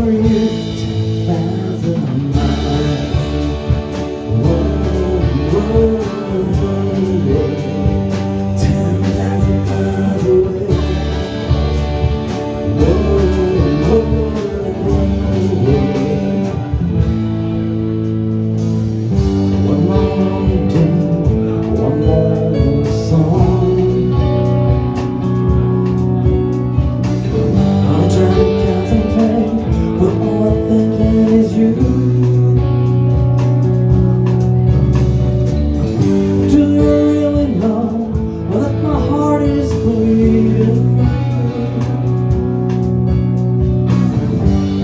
for you.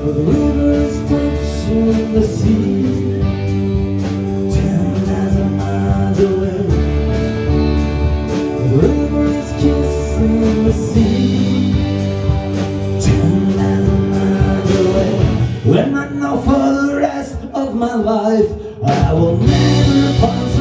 the rivers touch in the sea. Ten thousand miles away, the kissing the sea. Ten thousand miles away, when I know for the rest of my life I will never find.